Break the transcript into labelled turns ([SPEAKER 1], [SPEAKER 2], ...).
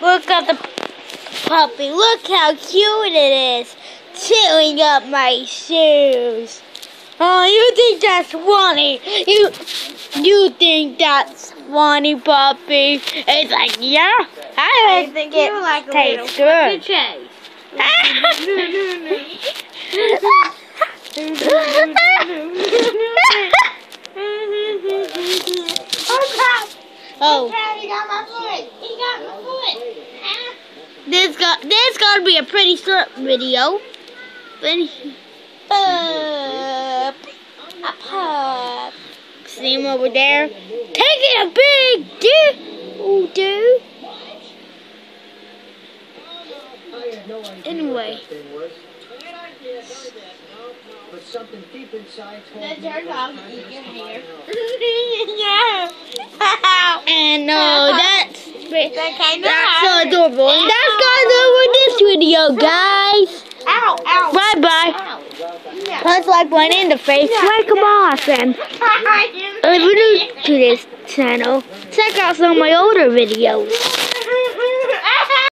[SPEAKER 1] Look at the puppy. Look how cute it is. Chewing up my shoes. Oh, you think that's funny? You you think that's funny, puppy? It's like, yeah, I,
[SPEAKER 2] I think
[SPEAKER 1] it
[SPEAKER 2] you like
[SPEAKER 1] tastes good. oh,
[SPEAKER 2] He got my foot. He got my foot.
[SPEAKER 1] This got this got to be a pretty short video. But pup, a pup. See him over there, taking a big dip. Oh, dude. Anyway.
[SPEAKER 3] But something deep inside told
[SPEAKER 2] That's
[SPEAKER 3] me
[SPEAKER 2] your
[SPEAKER 3] it was
[SPEAKER 2] dog.
[SPEAKER 3] time
[SPEAKER 2] You
[SPEAKER 3] to
[SPEAKER 2] can
[SPEAKER 3] stop.
[SPEAKER 2] hear.
[SPEAKER 1] Yeah. And no, uh, that's
[SPEAKER 2] That kind of
[SPEAKER 1] that's so adorable. And that's gonna do it with this video, guys.
[SPEAKER 2] Ow, ow.
[SPEAKER 1] Bye bye.
[SPEAKER 2] Ow. Yeah.
[SPEAKER 1] Like one in the face, Like, wake 'em off, and if you're new to this channel, check out some of my older videos.